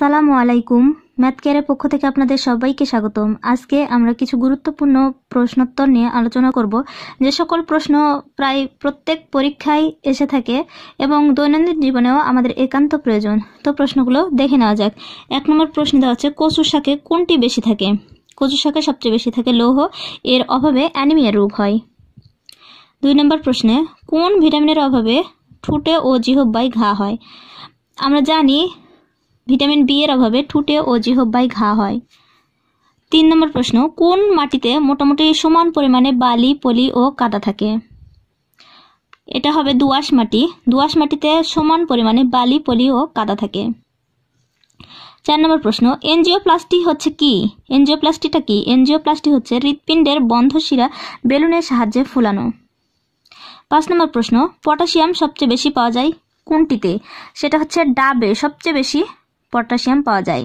আসসালামু আলাইকুম। ম্যাথ কেয়ারের পক্ষ থেকে আপনাদের সবাইকে স্বাগতম। আজকে আমরা কিছু গুরুত্বপূর্ণ প্রশ্নোত্তর নিয়ে আলোচনা করব। যে সকল প্রশ্ন প্রায় প্রত্যেক পরীক্ষায় এসে থাকে এবং দৈনন্দিন জীবনেও আমাদের একান্ত প্রয়োজন। তো প্রশ্নগুলো দেখে নেওয়া যাক। এক নম্বর প্রশ্ন দেওয়া হচ্ছে কচু শাকে কোনটি বেশি থাকে? কচু শাকে সবচেয়ে বেশি থাকে লৌহ। এর অভাবে অ্যানিমিয়া রোগ হয়। দুই নম্বর প্রশ্নে, কোন ভিটামিনের অভাবে ঠুটে ও জিহব্বায় ঘা হয়? আমরা জানি ভিটামিন বি এর অভাবে ঠুটে ও জিহব্বায় ঘা হয়। তিন নম্বর প্রশ্ন, কোন মাটিতে মোটামুটি সমান পরিমাণে বালি, পলি ও কাদা থাকে? এটা হবে দোআঁশ মাটি। দোআঁশ মাটিতে সমান পরিমাণে বালি, পলি ও কাদা থাকে। চার নম্বর প্রশ্ন, এনজিওপ্লাস্টি হচ্ছে কি? এনজিওপ্লাস্টিটা কি? এনজিওপ্লাস্টি হচ্ছে হৃৎপিণ্ডের বন্ধ শিরা বেলুনের সাহায্যে ফুলানো। পাঁচ নম্বর প্রশ্ন, পটাশিয়াম সবচেয়ে বেশি পাওয়া যায় কোনটিতে? সেটা হচ্ছে ডাবে, সবচেয়ে বেশি পটাশিয়াম পাওয়া যায়।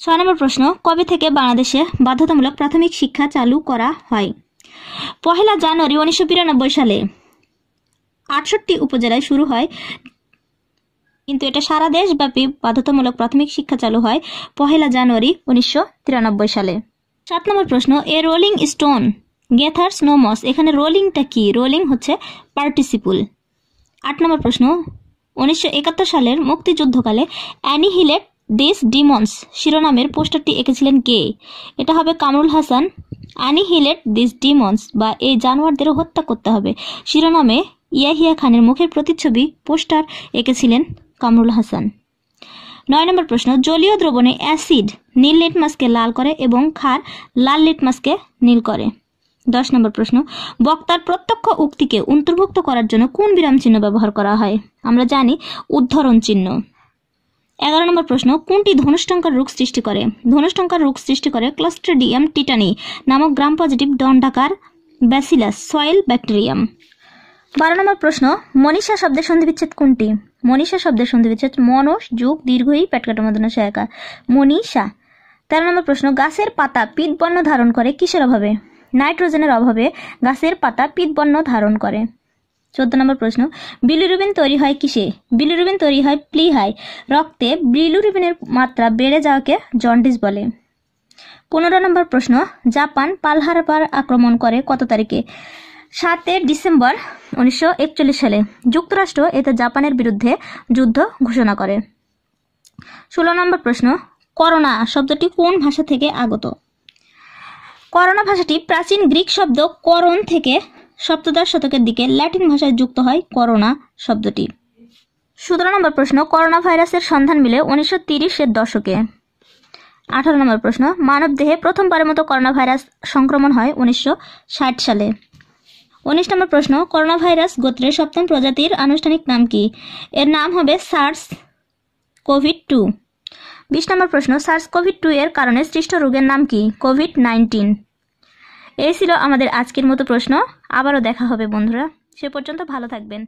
ছয় নম্বর প্রশ্ন, কবে থেকে বাংলাদেশে বাধ্যতামূলক প্রাথমিক শিক্ষা চালু করা হয়? পহেলা জানুয়ারি উনিশশো বিরানব্বই সালে আটষট্টি উপজেলায় শুরু হয়, কিন্তু এটা সারা দেশব্যাপী বাধ্যতামূলক প্রাথমিক শিক্ষা চালু হয় পহেলা জানুয়ারি উনিশশো তিরানব্বই সালে। সাত নম্বর প্রশ্ন, এ রোলিং স্টোন গেথার স্নোমস এখানে রোলিংটা কি? রোলিং হচ্ছে পার্টিসিপুল। আট নম্বর প্রশ্ন, উনিশশো একাত্তর সালের মুক্তিযুদ্ধকালে অ্যানিহিলেট দিস ডিমন্স শিরোনামের পোস্টারটি এঁকেছিলেন কে? এটা হবে কামরুল হাসান। আনি হিলেট দিস ডিমন্স বা এই জানোয়ারদের হত্যা করতে হবে। শিরোনামে ইয়াহিয়া খানের মুখের প্রতিচ্ছবি, পোস্টার এঁকেছিলেন কামরুল হাসান। নয় নম্বর প্রশ্ন, জলীয় দ্রবণে অ্যাসিড নীল লিটমাসকে লাল করে এবং ক্ষার লাল লিটমাসকে নীল করে। দশ নম্বর প্রশ্ন, বক্তার প্রত্যক্ষ উক্তিকে অন্তর্ভুক্ত করার জন্য কোন বিরাম চিহ্ন ব্যবহার করা হয়? আমরা জানি উদ্ধরণ চিহ্ন। এগারো নম্বর প্রশ্ন, কোনটি ধনুষ্টঙ্কার রোগ সৃষ্টি করে? ধনুষ্টঙ্কার রোগ সৃষ্টি করে ক্লাস্ট্রেডিয়াম টিটানি নামক গ্রাম পজিটিভ দণ্ডাকার ব্যাসিলাস সয়েল ব্যাকটেরিয়াম। বারো নম্বর প্রশ্ন, মনীষা শব্দের সন্ধিবিচ্ছেদ কোনটি? মনীষা শব্দের সন্ধিবিচ্ছেদ মনস যুগ, দীর্ঘই পেটকাটা মদনা, সহায়কা। মনীষা। তেরো নম্বর প্রশ্ন, গাছের পাতা পিত বর্ণ ধারণ করে কিসের অভাবে? নাইট্রোজেনের অভাবে গাছের পাতা পিত বর্ণ ধারণ করে। চোদ্দ নম্বর প্রশ্ন, বিলিরুবিন তৈরি হয় কিসে? বিলিরুবিন তৈরি হয় প্লিহাই রক্তে বিলিরুবিনের মাত্রা বেড়ে যাওয়াকে জন্ডিস বলে। পনেরো নম্বর প্রশ্ন, জাপান পালহারপার আক্রমণ করে কত তারিখে? সাতে ডিসেম্বর উনিশশো একচল্লিশ সালে। যুক্তরাষ্ট্র এতে জাপানের বিরুদ্ধে যুদ্ধ ঘোষণা করে। ষোলো নম্বর প্রশ্ন, করোনা শব্দটি কোন ভাষা থেকে আগত? করোনা ভাষাটি প্রাচীন গ্রিক শব্দ করণ থেকে সপ্তদশ শতকের দিকে ল্যাটিন ভাষায় যুক্ত হয় করোনা শব্দটি। সতেরো নম্বর প্রশ্ন, করোনা ভাইরাসের সন্ধান মিলে উনিশশো তিরিশের দশকে। আঠারো নম্বর প্রশ্ন, মানব দেহে প্রথমবারের মতো করোনা ভাইরাস সংক্রমণ হয় উনিশশো ষাট সালে। উনিশ নম্বর প্রশ্ন, করোনা ভাইরাস গোত্রের সপ্তম প্রজাতির আনুষ্ঠানিক নাম কি? এর নাম হবে সার্স কোভিড টু। বিশ নম্বর প্রশ্ন, সার্স কোভিড টু এর কারণে সৃষ্ট রোগের নাম কি? Covid nineteen. এই ছিল আমাদের আজকের মতো প্রশ্ন। আবারও দেখা হবে বন্ধুরা। সে পর্যন্ত ভালো থাকবেন।